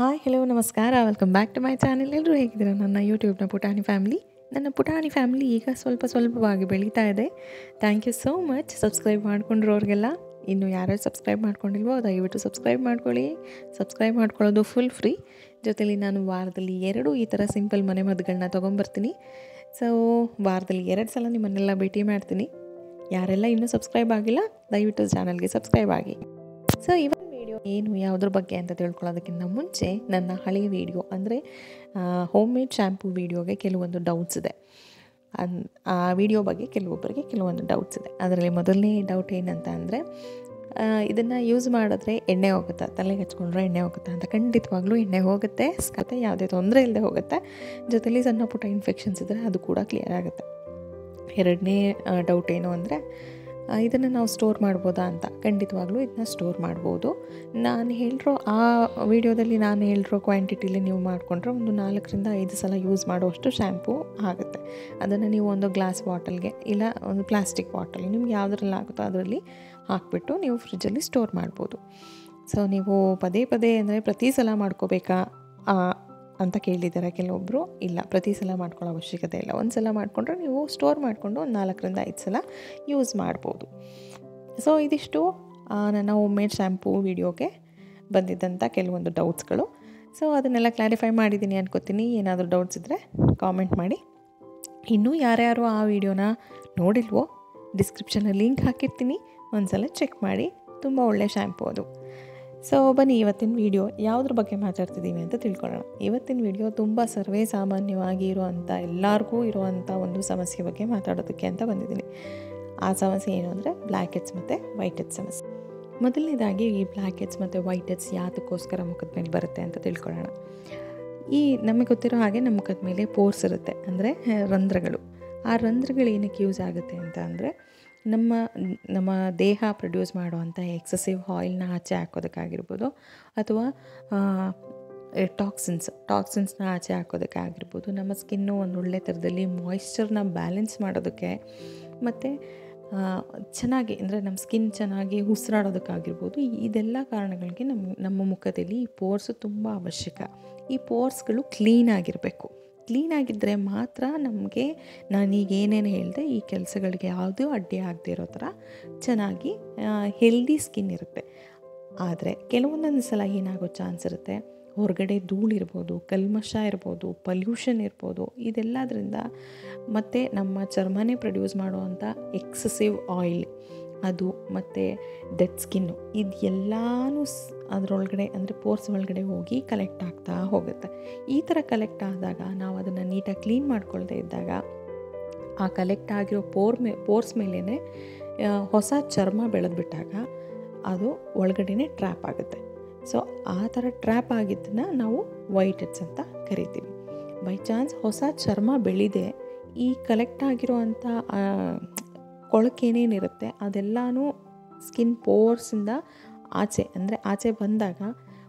Hi hello ನಮಸ್ಕಾರ. Welcome back to my channel ಎಲ್ಲರೂ ಹೇಗಿದ್ದೀರಾ? ನನ್ನ ಯೂಟ್ಯೂಬ್ನ ಪುಟಾಣಿ ಫ್ಯಾಮಿಲಿ ನನ್ನ ಪುಟಾಣಿ ಫ್ಯಾಮಿಲಿ ಈಗ ಸ್ವಲ್ಪ ಸ್ವಲ್ಪವಾಗಿ ಬೆಳೀತಾ ಇದೆ. Thank you so much subscribe ಮಾಡ್ಕೊಂಡಿರೋರಿಗೆಲ್ಲ ಇನ್ನು ಯಾರ್ಯಾರು ಸಬ್ಸ್ಕ್ರೈಬ್ ಮಾಡ್ಕೊಂಡಿಲ್ವೋ, ದಯವಿಟ್ಟು ಸಬ್ಸ್ಕ್ರೈಬ್ ಮಾಡ್ಕೊಳ್ಳಿ. ಸಬ್ಸ್ಕ್ರೈಬ್ ಮಾಡ್ಕೊಳ್ಳೋದು ಫುಲ್ ಫ್ರೀ ಜೊತೆಲಿ ನಾನು ವಾರದಲ್ಲಿ ಎರಡು ಈ ಥರ ಸಿಂಪಲ್ ಮನೆ ಮದ್ದುಗಳನ್ನ ತೊಗೊಂಬರ್ತೀನಿ. ಸೊ ವಾರದಲ್ಲಿ ಎರಡು ಸಲ ನಿಮ್ಮನ್ನೆಲ್ಲ ಭೇಟಿ ಮಾಡ್ತೀನಿ. ಯಾರೆಲ್ಲ ಇನ್ನೂ ಸಬ್ಸ್ಕ್ರೈಬ್ ಆಗಿಲ್ಲ, ದಯವಿಟ್ಟು ಚಾನಲ್ಗೆ ಸಬ್ಸ್ಕ್ರೈಬ್ ಆಗಿ. ಸೊ ವಿಡಿಯೋ ಏನು ಯಾವುದ್ರ ಬಗ್ಗೆ ಅಂತ ತಿಳ್ಕೊಳ್ಳೋದಕ್ಕಿಂತ ಮುಂಚೆ ನನ್ನ ಹಳೆಯ ವಿಡಿಯೋ ಅಂದರೆ ಹೋಮ್ ಮೇಡ್ ಶ್ಯಾಂಪು ವಿಡಿಯೋಗೆ ಕೆಲವೊಂದು ಡೌಟ್ಸ್ ಇದೆ. ಅನ್, ಆ ವಿಡಿಯೋ ಬಗ್ಗೆ ಕೆಲವೊಬ್ಬರಿಗೆ ಕೆಲವೊಂದು ಡೌಟ್ಸ್ ಇದೆ. ಅದರಲ್ಲಿ ಮೊದಲನೇ ಡೌಟ್ ಏನಂತ ಅಂದರೆ ಇದನ್ನು ಯೂಸ್ ಮಾಡಿದ್ರೆ ಎಣ್ಣೆ ಹೋಗುತ್ತಾ? ತಲೆಗೆ ಹಚ್ಕೊಂಡ್ರೆ ಎಣ್ಣೆ ಹೋಗುತ್ತಾ ಅಂತ ಖಂಡಿತವಾಗ್ಲೂ ಎಣ್ಣೆ ಹೋಗುತ್ತೆ. ಸ್ಕತೆ ಯಾವುದೇ ತೊಂದರೆ ಇಲ್ಲದೆ ಹೋಗುತ್ತೆ. ಜೊತೆಲಿ ಸಣ್ಣ ಪುಟ್ಟ ಇನ್ಫೆಕ್ಷನ್ಸ್ ಇದ್ದರೆ ಅದು ಕೂಡ ಕ್ಲಿಯರ್ ಆಗುತ್ತೆ. ಎರಡನೇ ಡೌಟ್ ಏನು ಅಂದರೆ ಇದನ್ನು ನಾವು ಸ್ಟೋರ್ ಮಾಡ್ಬೋದಾ ಅಂತ ಖಂಡಿತವಾಗ್ಲೂ ಇದನ್ನ ಸ್ಟೋರ್ ಮಾಡ್ಬೋದು. ನಾನು ಹೇಳಿರೋ, ಆ ವಿಡಿಯೋದಲ್ಲಿ ನಾನು ಹೇಳಿರೋ ಕ್ವಾಂಟಿಟಿಲಿ ನೀವು ಮಾಡಿಕೊಂಡ್ರೆ ಒಂದು ನಾಲ್ಕರಿಂದ ಐದು ಸಲ ಯೂಸ್ ಮಾಡುವಷ್ಟು ಶ್ಯಾಂಪೂ ಆಗುತ್ತೆ. ಅದನ್ನು ನೀವು ಒಂದು ಗ್ಲಾಸ್ ಬಾಟಲ್ಗೆ ಇಲ್ಲ ಒಂದು ಪ್ಲಾಸ್ಟಿಕ್ ಬಾಟಲ್ ನಿಮ್ಗೆ ಯಾವುದ್ರಲ್ಲಿ ಆಗುತ್ತೋ ಅದರಲ್ಲಿ ಹಾಕಿಬಿಟ್ಟು ನೀವು ಫ್ರಿಜ್ಜಲ್ಲಿ ಸ್ಟೋರ್ ಮಾಡ್ಬೋದು. ಸೊ ನೀವು ಪದೇ ಪದೇ ಅಂದರೆ ಪ್ರತಿ ಸಲ ಮಾಡ್ಕೋಬೇಕಾ? ಅಂತ ಕೇಳಿದ್ದಾರೆ ಕೆಲವೊಬ್ಬರು ಇಲ್ಲ, ಪ್ರತಿ ಸಲ ಮಾಡ್ಕೊಳ್ಳೋ ಅವಶ್ಯಕತೆ ಇಲ್ಲ. ಒಂದು ಸಲ ಮಾಡಿಕೊಂಡ್ರೆ ನೀವು ಸ್ಟೋರ್ ಮಾಡಿಕೊಂಡು ಒಂದು ನಾಲ್ಕರಿಂದ ಐದು ಸಲ ಯೂಸ್ ಮಾಡ್ಬೋದು. ಸೊ ಇದಿಷ್ಟು ನನ್ನ ಹೋಮ್ ಮೇಡ್ ಶ್ಯಾಂಪೂ ವಿಡಿಯೋಗೆ ಬಂದಿದ್ದಂಥ ಕೆಲವೊಂದು ಡೌಟ್ಸ್ಗಳು ಸೊ ಅದನ್ನೆಲ್ಲ ಕ್ಲಾರಿಫೈ ಮಾಡಿದ್ದೀನಿ ಅನ್ಕೋತೀನಿ. ಏನಾದರೂ ಡೌಟ್ಸ್ ಇದ್ದರೆ ಕಾಮೆಂಟ್ ಮಾಡಿ. ಇನ್ನೂ ಯಾರ್ಯಾರು ಆ ವಿಡಿಯೋನ ನೋಡಿಲ್ವೋ ಡಿಸ್ಕ್ರಿಪ್ಷನಲ್ಲಿ ಲಿಂಕ್ ಹಾಕಿರ್ತೀನಿ. ಒಂದು ಸಲ ಚೆಕ್ ಮಾಡಿ. ತುಂಬ ಒಳ್ಳೆಯ ಶ್ಯಾಂಪು ಅದು. ಸೊ ಬನ್ನಿ, ಇವತ್ತಿನ ವಿಡಿಯೋ ಯಾವುದ್ರ ಬಗ್ಗೆ ಮಾತಾಡ್ತಿದ್ದೀವಿ ಅಂತ ತಿಳ್ಕೊಳ್ಳೋಣ. ಇವತ್ತಿನ ವಿಡಿಯೋ ತುಂಬ ಸರ್ವೇ ಸಾಮಾನ್ಯವಾಗಿ ಇರುವಂಥ ಎಲ್ಲರಿಗೂ ಇರುವಂಥ ಒಂದು ಸಮಸ್ಯೆ ಬಗ್ಗೆ ಮಾತಾಡೋದಕ್ಕೆ ಅಂತ ಬಂದಿದ್ದೀನಿ. ಆ ಸಮಸ್ಯೆ ಏನು ಅಂದರೆ ಬ್ಲ್ಯಾಕ್ ಹೆಡ್ಸ್ ಮತ್ತು ವೈಟ್ ಸಮಸ್ಯೆ. ಮೊದಲನೇದಾಗಿ ಈ ಬ್ಲ್ಯಾಕ್ ಹೆಡ್ಸ್ ಮತ್ತು ವೈಟ್ ಹೆಡ್ಸ್ ಯಾತಕ್ಕೋಸ್ಕರ ಮುಖದ ಮೇಲೆ ಬರುತ್ತೆ ಅಂತ ತಿಳ್ಕೊಳ್ಳೋಣ. ಈ ನಮಗೆ ಗೊತ್ತಿರೋ ಹಾಗೆ ನಮ್ಮ ಮುಖದ ಮೇಲೆ ಪೋರ್ಸ್ ಇರುತ್ತೆ, ಅಂದರೆ ರಂಧ್ರಗಳು. ಆ ರಂಧ್ರಗಳು ಏನಕ್ಕೆ ಯೂಸ್ ಆಗುತ್ತೆ ಅಂತ ಅಂದರೆ ನಮ್ಮ ನಮ್ಮ ದೇಹ ಪ್ರೊಡ್ಯೂಸ್ ಮಾಡುವಂಥ ಎಕ್ಸಸಿವ್ ಆಯಿಲ್ನ ಆಚೆ ಹಾಕೋದಕ್ಕಾಗಿರ್ಬೋದು ಅಥವಾ ಟಾಕ್ಸಿನ್ಸ್ ಟಾಕ್ಸಿನ್ಸ್ನ ಆಚೆ ಹಾಕೋದಕ್ಕಾಗಿರ್ಬೋದು. ನಮ್ಮ ಸ್ಕಿನ್ನು ಒಂದು ಒಳ್ಳೆ ಥರದಲ್ಲಿ ಮಾಯಿಶ್ಚರ್ನ ಬ್ಯಾಲೆನ್ಸ್ ಮಾಡೋದಕ್ಕೆ ಮತ್ತು ಚೆನ್ನಾಗಿ ಅಂದರೆ ನಮ್ಮ ಸ್ಕಿನ್ ಚೆನ್ನಾಗಿ ಉಸಿರಾಡೋದಕ್ಕಾಗಿರ್ಬೋದು. ಇದೆಲ್ಲ ಕಾರಣಗಳಿಗೆ ನಮ್ಮ ನಮ್ಮ ಮುಖದಲ್ಲಿ ಈ ಪೋರ್ಸು ತುಂಬ ಅವಶ್ಯಕ. ಈ ಪೋರ್ಸ್ಗಳು ಕ್ಲೀನಾಗಿರಬೇಕು ಕ್ಲೀನಾಗಿದ್ದರೆ ಮಾತ್ರ ನಮಗೆ ನಾನೀಗ ಏನೇನು ಹೇಳಿದೆ, ಈ ಕೆಲಸಗಳಿಗೆ ಯಾವುದೂ ಅಡ್ಡಿ ಆಗದೆ ಇರೋ ಥರ ಚೆನ್ನಾಗಿ ಹೆಲ್ದಿ ಸ್ಕಿನ್ ಇರುತ್ತೆ. ಆದರೆ ಕೆಲವೊಂದೊಂದು ಸಲ ಏನಾಗೋ ಚಾನ್ಸ್ ಇರುತ್ತೆ. ಹೊರಗಡೆ ಧೂಳಿರ್ಬೋದು ಕಲ್ಮಶ ಇರ್ಬೋದು ಪಲ್ಯೂಷನ್ ಇರ್ಬೋದು, ಇದೆಲ್ಲದರಿಂದ ಮತ್ತು ನಮ್ಮ ಚರ್ಮನೇ ಪ್ರೊಡ್ಯೂಸ್ ಮಾಡುವಂಥ ಎಕ್ಸಸಿವ್ ಆಯಿಲ್ ಅದು ಮತ್ತು ಡೆತ್ ಸ್ಕಿನ್ನು ಇದು ಎಲ್ಲನೂ ಅದರೊಳಗಡೆ ಅಂದರೆ ಪೋರ್ಸ್ ಒಳಗಡೆ ಹೋಗಿ ಕಲೆಕ್ಟ್ ಆಗ್ತಾ ಹೋಗುತ್ತೆ. ಈ ಥರ ಕಲೆಕ್ಟ್ ಆದಾಗ ನಾವು ಅದನ್ನು ನೀಟಾಗಿ ಕ್ಲೀನ್ ಮಾಡ್ಕೊಳ್ದೇ ಇದ್ದಾಗ ಆ ಕಲೆಕ್ಟ್ ಆಗಿರೋ ಪೋರ್ ಮೇ ಪೋರ್ಸ್ ಮೇಲೇ ಹೊಸ ಚರ್ಮ ಬೆಳೆದ್ಬಿಟ್ಟಾಗ ಅದು ಒಳಗಡೆನೇ ಟ್ರ್ಯಾಪ್ ಆಗುತ್ತೆ. ಸೊ ಆ ಥರ ಟ್ರ್ಯಾಪ್ ಆಗಿದ್ದನ್ನು ನಾವು ವೈಟ್ ಅಂತ ಕರಿತೀವಿ. ಬೈ ಚಾನ್ಸ್ ಹೊಸ ಚರ್ಮ ಬೆಳೆದೇ, ಈ ಕಲೆಕ್ಟ್ ಆಗಿರೋ ಅಂಥ ಕೊಳಕೇನೇನಿರುತ್ತೆ ಅದೆಲ್ಲನೂ ಸ್ಕಿನ್ ಪೋರ್ಸಿಂದ ಆಚೆ, ಅಂದರೆ ಆಚೆ ಬಂದಾಗ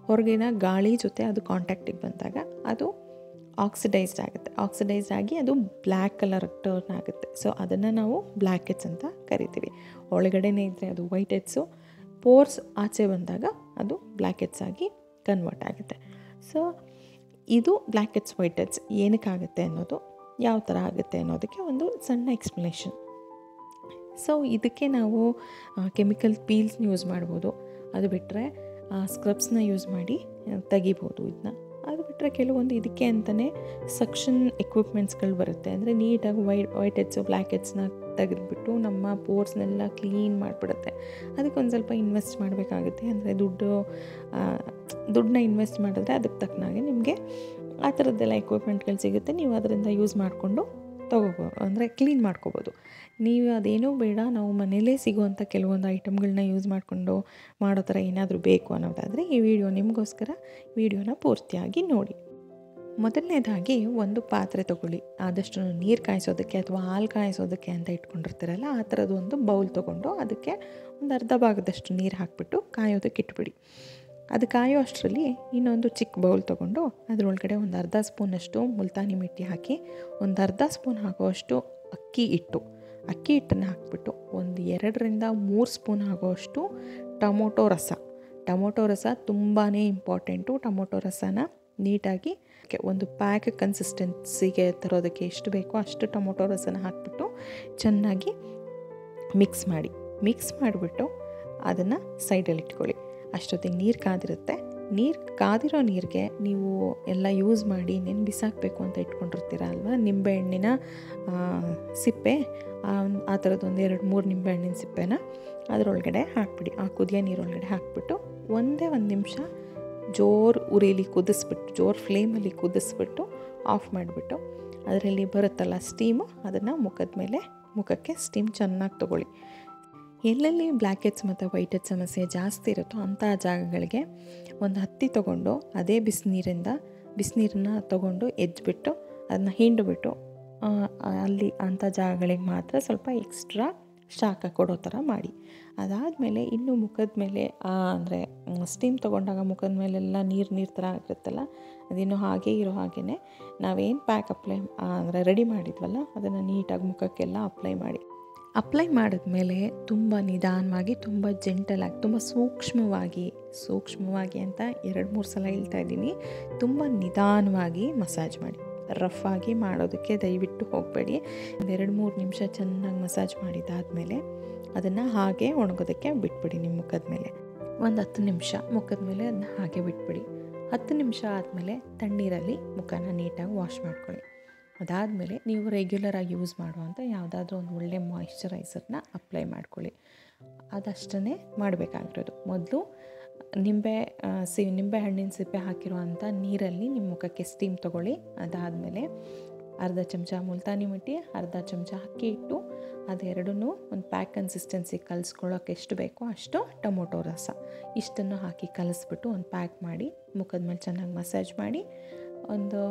ಹೊರಗಿನ ಗಾಳಿ ಜೊತೆ ಅದು ಕಾಂಟ್ಯಾಕ್ಟಿಗೆ ಬಂದಾಗ ಅದು ಆಕ್ಸಿಡೈಸ್ಡ್ ಆಗುತ್ತೆ. ಆಕ್ಸಿಡೈಸ್ಡ್ ಆಗಿ ಅದು ಬ್ಲ್ಯಾಕ್ ಕಲರ್ ಟರ್ನ್ ಆಗುತ್ತೆ. ಸೊ ಅದನ್ನು ನಾವು ಬ್ಲ್ಯಾಕ್ ಹೆಡ್ಸ್ ಅಂತ ಕರಿತೀವಿ. ಒಳಗಡೆನೇ ಇದ್ದರೆ ಅದು ವೈಟ್ ಹೆಡ್ಸು ಪೋರ್ಸ್ ಆಚೆ ಬಂದಾಗ ಅದು ಬ್ಲ್ಯಾಕ್ ಹೆಡ್ಸ್ ಆಗಿ ಕನ್ವರ್ಟ್ ಆಗುತ್ತೆ. ಸೊ ಇದು ಬ್ಲ್ಯಾಕ್ ಹೆಡ್ಸ್ ವೈಟ್ ಹೆಡ್ಸ್ ಏನಕ್ಕಾಗುತ್ತೆ ಅನ್ನೋದು ಯಾವ ಥರ ಆಗುತ್ತೆ ಅನ್ನೋದಕ್ಕೆ ಒಂದು ಸಣ್ಣ ಎಕ್ಸ್ಪ್ಲನೇಷನ್ ಸೊ ಇದಕ್ಕೆ ನಾವು ಕೆಮಿಕಲ್ ಪೀಲ್ಸ್ನ ಯೂಸ್ ಮಾಡ್ಬೋದು. ಅದು ಬಿಟ್ಟರೆ ಸ್ಕ್ರಬ್ಸ್ನ ಯೂಸ್ ಮಾಡಿ ತೆಗಿಬೋದು ಇದನ್ನ ಅದು ಬಿಟ್ಟರೆ ಕೆಲವೊಂದು ಇದಕ್ಕೆ ಅಂತಲೇ ಸಕ್ಷನ್ ಎಕ್ವಿಪ್ಮೆಂಟ್ಸ್ಗಳು ಬರುತ್ತೆ. ಅಂದರೆ ನೀಟಾಗಿ ವೈಟ್ ವೈಟ್ ಹೆಡ್ಸು ಬ್ಲ್ಯಾಕ್ ಹೆಡ್ಸ್ನ ತೆಗೆದುಬಿಟ್ಟು ನಮ್ಮ ಪೋರ್ಸ್ನೆಲ್ಲ ಕ್ಲೀನ್ ಮಾಡಿಬಿಡುತ್ತೆ. ಅದಕ್ಕೆ ಒಂದು ಸ್ವಲ್ಪ ಇನ್ವೆಸ್ಟ್ ಮಾಡಬೇಕಾಗುತ್ತೆ. ಅಂದರೆ ದುಡ್ಡು ದುಡ್ಡನ್ನ ಇನ್ವೆಸ್ಟ್ ಮಾಡಿದ್ರೆ ಅದಕ್ಕೆ ತಕ್ಕನಾಗೆ ನಿಮಗೆ ಆ ಥರದ್ದೆಲ್ಲ ಎಕ್ವಿಪ್ಮೆಂಟ್ಗಳು ಸಿಗುತ್ತೆ. ನೀವು ಅದರಿಂದ ಯೂಸ್ ಮಾಡಿಕೊಂಡು ತೊಗೋಬೋದು ಅಂದರೆ ಕ್ಲೀನ್ ಮಾಡ್ಕೋಬೋದು. ನೀವು ಅದೇನೂ ಬೇಡ, ನಾವು ಮನೇಲೇ ಸಿಗುವಂಥ ಕೆಲವೊಂದು ಐಟಮ್ಗಳನ್ನ ಯೂಸ್ ಮಾಡಿಕೊಂಡು ಮಾಡೋ ಥರ ಏನಾದರೂ ಬೇಕು ಅನ್ನೋದಾದರೆ ಈ ವಿಡಿಯೋ ನಿಮಗೋಸ್ಕರ ವಿಡಿಯೋನ ಪೂರ್ತಿಯಾಗಿ ನೋಡಿ. ಮೊದಲನೇದಾಗಿ ಒಂದು ಪಾತ್ರೆ ತೊಗೊಳ್ಳಿ. ಆದಷ್ಟು ನೀರು ಕಾಯಿಸೋದಕ್ಕೆ ಅಥವಾ ಹಾಲು ಕಾಯಿಸೋದಕ್ಕೆ ಅಂತ ಇಟ್ಕೊಂಡಿರ್ತೀರಲ್ಲ, ಆ ಥರದ್ದು ಒಂದು ಬೌಲ್ ತೊಗೊಂಡು ಅದಕ್ಕೆ ಒಂದು ಅರ್ಧ ಭಾಗದಷ್ಟು ನೀರು ಹಾಕಿಬಿಟ್ಟು ಕಾಯೋದಕ್ಕೆ ಇಟ್ಬಿಡಿ. ಅದು ಕಾಯೋ ಅಷ್ಟರಲ್ಲಿ ಇನ್ನೊಂದು ಚಿಕ್ಕ ಬೌಲ್ ತೊಗೊಂಡು ಅದರೊಳಗಡೆ ಒಂದು ಅರ್ಧ ಸ್ಪೂನಷ್ಟು ಮುಲ್ತಾನಿ ಮಿಟ್ಟಿ ಹಾಕಿ, ಒಂದು ಅರ್ಧ ಸ್ಪೂನ್ ಹಾಕುವಷ್ಟು ಅಕ್ಕಿ ಹಿಟ್ಟು. ಅಕ್ಕಿ ಹಿಟ್ಟನ್ನು ಹಾಕಿಬಿಟ್ಟು ಒಂದು ಎರಡರಿಂದ ಮೂರು ಸ್ಪೂನ್ ಆಗೋವಷ್ಟು ಟೊಮೊಟೊ ರಸ. ಟೊಮೊಟೊ ರಸ ತುಂಬಾ ಇಂಪಾರ್ಟೆಂಟು. ಟೊಮೊಟೊ ರಸನ ನೀಟಾಗಿ ಒಂದು ಪ್ಯಾಕ್ ಕನ್ಸಿಸ್ಟೆನ್ಸಿಗೆ ತರೋದಕ್ಕೆ ಎಷ್ಟು ಬೇಕೋ ಅಷ್ಟು ಟೊಮೊಟೊ ರಸನ ಹಾಕ್ಬಿಟ್ಟು ಚೆನ್ನಾಗಿ ಮಿಕ್ಸ್ ಮಾಡಿ. ಮಿಕ್ಸ್ ಮಾಡಿಬಿಟ್ಟು ಅದನ್ನು ಸೈಡಲ್ಲಿ ಇಟ್ಕೊಳ್ಳಿ. ಅಷ್ಟೊತ್ತಿಗೆ ನೀರು ಕಾದಿರುತ್ತೆ. ನೀರು ಕಾದಿರೋ ನೀರಿಗೆ ನೀವು ಎಲ್ಲ ಯೂಸ್ ಮಾಡಿ ನೆನ್ ಬಿಸಾಕಬೇಕು ಅಂತ ಇಟ್ಕೊಂಡಿರ್ತೀರ ಅಲ್ವಾ? ನಿಂಬೆಹಣ್ಣಿನ ಸಿಪ್ಪೆ, ಆ ಥರದ್ದು ಒಂದು ಎರಡು ಮೂರು ನಿಂಬೆಹಣ್ಣಿನ ಸಿಪ್ಪೆನ ಅದರೊಳಗಡೆ ಹಾಕ್ಬಿಡಿ. ಆ ಕುದಿಯೋ ನೀರೊಳಗಡೆ ಹಾಕ್ಬಿಟ್ಟು ಒಂದೇ ಒಂದು ನಿಮಿಷ ಜೋರು ಉರಿಲಿ ಕುದಿಸ್ಬಿಟ್ಟು ಜೋರು ಫ್ಲೇಮಲ್ಲಿ ಕುದಿಸ್ಬಿಟ್ಟು ಆಫ್ ಮಾಡಿಬಿಟ್ಟು ಅದರಲ್ಲಿ ಬರುತ್ತಲ್ಲ ಸ್ಟೀಮು ಅದನ್ನು ಮುಖದ ಮೇಲೆ ಮುಖಕ್ಕೆ ಸ್ಟೀಮ್ ಚೆನ್ನಾಗಿ ತೊಗೊಳ್ಳಿ. ಎಲ್ಲೆಲ್ಲಿ ಬ್ಲ್ಯಾಕ್ ಹೆಡ್ಸ್ ಮತ್ತು ವೈಟ್ ಹೆಡ್ ಸಮಸ್ಯೆ ಜಾಸ್ತಿ ಇರುತ್ತೋ ಅಂಥ ಜಾಗಗಳಿಗೆ ಒಂದು ಹತ್ತಿ ತೊಗೊಂಡು ಅದೇ ಬಿಸಿನೀರಿಂದ, ಬಿಸಿನೀರನ್ನ ತೊಗೊಂಡು ಎಜ್ಜಿಬಿಟ್ಟು ಅದನ್ನ ಹಿಂಡುಬಿಟ್ಟು ಅಲ್ಲಿ ಅಂಥ ಜಾಗಗಳಿಗೆ ಮಾತ್ರ ಸ್ವಲ್ಪ ಎಕ್ಸ್ಟ್ರಾ ಶಾಖ ಕೊಡೋ ಥರ ಮಾಡಿ. ಅದಾದಮೇಲೆ ಇನ್ನು ಮುಖದ ಮೇಲೆ ಅಂದರೆ ಸ್ಟೀಮ್ ತೊಗೊಂಡಾಗ ಮುಖದ ಮೇಲೆಲ್ಲ ನೀರು ನೀರು ಥರ ಆಗಿರುತ್ತಲ್ಲ, ಅದಿನ್ನು ಹಾಗೆ ಇರೋ ಹಾಗೆಯೇ ನಾವೇನು ಪ್ಯಾಕ್ ಅಪ್ಲೈ ಅಂದರೆ ರೆಡಿ ಮಾಡಿದ್ವಲ್ಲ, ಅದನ್ನು ನೀಟಾಗಿ ಮುಖಕ್ಕೆಲ್ಲ ಅಪ್ಲೈ ಮಾಡಿ. ಅಪ್ಲೈ ಮಾಡಿದ್ಮೇಲೆ ತುಂಬ ನಿಧಾನವಾಗಿ, ತುಂಬ ಜೆಂಟಲಾಗಿ, ತುಂಬ ಸೂಕ್ಷ್ಮವಾಗಿ ಸೂಕ್ಷ್ಮವಾಗಿ ಅಂತ ಎರಡು ಮೂರು ಸಲ ಹೇಳ್ತಾ ಇದ್ದೀನಿ. ತುಂಬ ನಿಧಾನವಾಗಿ ಮಸಾಜ್ ಮಾಡಿ. ರಫ್ ಆಗಿ ಮಾಡೋದಕ್ಕೆ ದಯವಿಟ್ಟು ಹೋಗಬೇಡಿ. ಒಂದೆರಡು ಮೂರು ನಿಮಿಷ ಚೆನ್ನಾಗಿ ಮಸಾಜ್ ಮಾಡಿದಾದಮೇಲೆ ಅದನ್ನು ಹಾಗೆ ಒಣಗೋದಕ್ಕೆ ಬಿಟ್ಬಿಡಿ ನಿಮ್ಮ ಮುಖದ ಮೇಲೆ. ಒಂದು ಹತ್ತು ನಿಮಿಷ ಮುಖದ ಮೇಲೆ ಅದನ್ನ ಹಾಗೆ ಬಿಟ್ಬಿಡಿ. ಹತ್ತು ನಿಮಿಷ ಆದಮೇಲೆ ತಣ್ಣೀರಲ್ಲಿ ಮುಖನ ನೀಟಾಗಿ ವಾಶ್ ಮಾಡ್ಕೊಳ್ಳಿ. ಅದಾದಮೇಲೆ ನೀವು ರೆಗ್ಯುಲರಾಗಿ ಯೂಸ್ ಮಾಡುವಂಥ ಯಾವುದಾದ್ರೂ ಒಂದು ಒಳ್ಳೆ ಮಾಯಿಶ್ಚರೈಸರ್ನ ಅಪ್ಲೈ ಮಾಡ್ಕೊಳ್ಳಿ. ಅದಷ್ಟನ್ನೇ ಮಾಡಬೇಕಾಗಿರೋದು. ಮೊದಲು ನಿಂಬೆ ಸಿ, ನಿಂಬೆ ಹಣ್ಣಿನ ಸಿಪ್ಪೆ ಹಾಕಿರುವಂಥ ನೀರಲ್ಲಿ ನಿಮ್ಮ ಮುಖಕ್ಕೆ ಸ್ಟೀಮ್ ತೊಗೊಳ್ಳಿ. ಅದಾದಮೇಲೆ ಅರ್ಧ ಚಮಚ ಮುಲ್ತಾನಿ ಮಿಟ್ಟಿ, ಅರ್ಧ ಚಮಚ ಅಕ್ಕಿ ಇಟ್ಟು ಅದೆರಡನ್ನೂ ಒಂದು ಪ್ಯಾಕ್ ಕನ್ಸಿಸ್ಟೆನ್ಸಿ ಕಲಿಸ್ಕೊಳ್ಳೋಕೆ ಎಷ್ಟು ಬೇಕೋ ಅಷ್ಟು ಟೊಮೊಟೊ ರಸ. ಇಷ್ಟನ್ನು ಹಾಕಿ ಕಲಿಸ್ಬಿಟ್ಟು ಒಂದು ಪ್ಯಾಕ್ ಮಾಡಿ ಮುಖದ ಮೇಲೆ ಚೆನ್ನಾಗಿ ಮಸಾಜ್ ಮಾಡಿ, ಒಂದು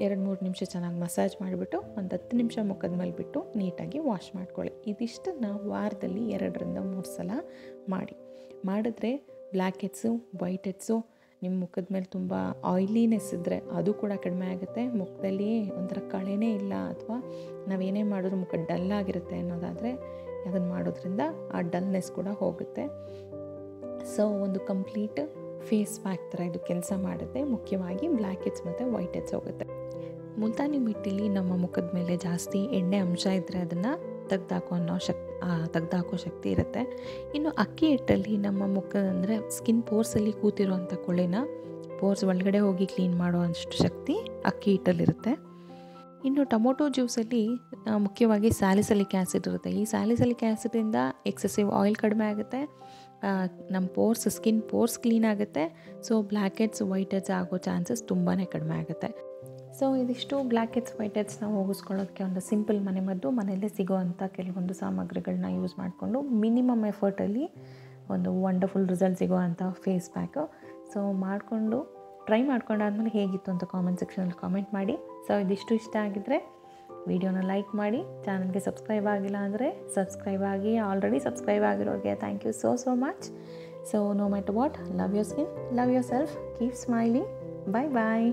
ಎರಡು ಮೂರು ನಿಮಿಷ ಚೆನ್ನಾಗಿ ಮಸಾಜ್ ಮಾಡಿಬಿಟ್ಟು ಒಂದು ಹತ್ತು ನಿಮಿಷ ಮುಖದ ಮೇಲೆ ಬಿಟ್ಟು ನೀಟಾಗಿ ವಾಶ್ ಮಾಡ್ಕೊಳ್ಳಿ. ಇದಿಷ್ಟನ್ನು ವಾರದಲ್ಲಿ ಎರಡರಿಂದ ಮೂರು ಸಲ ಮಾಡಿ. ಮಾಡಿದ್ರೆ ಬ್ಲ್ಯಾಕ್ ಹೆಡ್ಸು, ವೈಟ್ ಹೆಡ್ಸು, ನಿಮ್ಮ ಮುಖದ ಮೇಲೆ ತುಂಬ ಆಯ್ಲಿನೆಸ್ ಇದ್ದರೆ ಅದು ಕೂಡ ಕಡಿಮೆ ಆಗುತ್ತೆ. ಮುಖದಲ್ಲಿ ಒಂಥರ ಕಳೆನೇ ಇಲ್ಲ ಅಥವಾ ನಾವೇನೇ ಮಾಡಿದ್ರು ಮುಖ ಡಲ್ ಆಗಿರುತ್ತೆ ಅನ್ನೋದಾದರೆ ಅದನ್ನು ಮಾಡೋದ್ರಿಂದ ಆ ಡಲ್ನೆಸ್ ಕೂಡ ಹೋಗುತ್ತೆ. ಸೊ, ಒಂದು ಕಂಪ್ಲೀಟ್ ಫೇಸ್ ಪ್ಯಾಕ್ ಥರ ಇದು ಕೆಲಸ ಮಾಡುತ್ತೆ. ಮುಖ್ಯವಾಗಿ ಬ್ಲ್ಯಾಕ್ ಹೆಡ್ಸ್ ಮತ್ತು ವೈಟ್ ಹೆಡ್ಸ್ ಹೋಗುತ್ತೆ. ಮುಲ್ತಾನಿ ಮಿಟ್ಟಿಲಿ ನಮ್ಮ ಮುಖದ ಮೇಲೆ ಜಾಸ್ತಿ ಎಣ್ಣೆ ಅಂಶ ಇದ್ದರೆ ಅದನ್ನು ತೆಗ್ದಾಕೋ ಅನ್ನೋ ಶಕ್ ತೆಗ್ದಾಕೋ ಶಕ್ತಿ ಇರುತ್ತೆ. ಇನ್ನು ಅಕ್ಕಿ ಹಿಟ್ಟಲ್ಲಿ ನಮ್ಮ ಮುಖ ಅಂದರೆ ಸ್ಕಿನ್ ಪೋರ್ಸಲ್ಲಿ ಕೂತಿರುವಂಥ ಕೊಳೆನ ಪೋರ್ಸ್ ಒಳಗಡೆ ಹೋಗಿ ಕ್ಲೀನ್ ಮಾಡೋ ಅಷ್ಟು ಶಕ್ತಿ ಅಕ್ಕಿ ಹಿಟ್ಟಲ್ಲಿರುತ್ತೆ. ಇನ್ನು ಟೊಮೊಟೊ ಜ್ಯೂಸಲ್ಲಿ ಮುಖ್ಯವಾಗಿ ಸ್ಯಾಲಿಸಲಿಕ್ ಆ್ಯಸಿಡ್ ಇರುತ್ತೆ. ಈ ಸ್ಯಾಲಿಸಲಿಕ್ ಆ್ಯಸಿಡಿಂದ ಎಕ್ಸೆಸಿವ್ ಆಯಿಲ್ ಕಡಿಮೆ ಆಗುತ್ತೆ. ನಮ್ಮ ಪೋರ್ಸ್, ಸ್ಕಿನ್ ಪೋರ್ಸ್ ಕ್ಲೀನ್ ಆಗುತ್ತೆ. So black heads, white heads ಆಗೋ ಚಾನ್ಸಸ್ ತುಂಬಾ ಕಡಿಮೆ ಆಗುತ್ತೆ. ಸೊ ಇದಿಷ್ಟು ಬ್ಲ್ಯಾಕ್ ವೈಟೆಟ್ಸ್ನ ಹೋಗಿಸ್ಕೊಳ್ಳೋದಕ್ಕೆ ಒಂದು ಸಿಂಪಲ್ ಮನೆಮದ್ದು ಮನೆಯಲ್ಲೇ ಸಿಗೋವಂಥ ಕೆಲವೊಂದು ಸಾಮಗ್ರಿಗಳನ್ನ ಯೂಸ್ ಮಾಡಿಕೊಂಡು ಮಿನಿಮಮ್ ಎಫರ್ಟಲ್ಲಿ ಒಂದು ವಂಡರ್ಫುಲ್ ರಿಸಲ್ಟ್ ಸಿಗೋವಂಥ ಫೇಸ್ ಪ್ಯಾಕು ಸೊ ಮಾಡಿಕೊಂಡು ಟ್ರೈ ಮಾಡ್ಕೊಂಡಾದ್ಮೇಲೆ ಹೇಗಿತ್ತು ಅಂತ ಕಾಮೆಂಟ್ ಸೆಕ್ಷನಲ್ಲಿ ಕಾಮೆಂಟ್ ಮಾಡಿ. ಸೊ ಇದಿಷ್ಟು ಇಷ್ಟ ಆಗಿದ್ದರೆ ವಿಡಿಯೋನ ಲೈಕ್ ಮಾಡಿ ಚಾನಲ್ಗೆ ಸಬ್ಸ್ಕ್ರೈಬ್ ಆಗಿಲ್ಲ ಅಂದರೆ ಸಬ್ಸ್ಕ್ರೈಬ್ ಆಗಿ already subscribe ಆಗಿರೋರಿಗೆ thank you so so much so no matter what love your skin love yourself keep smiling bye bye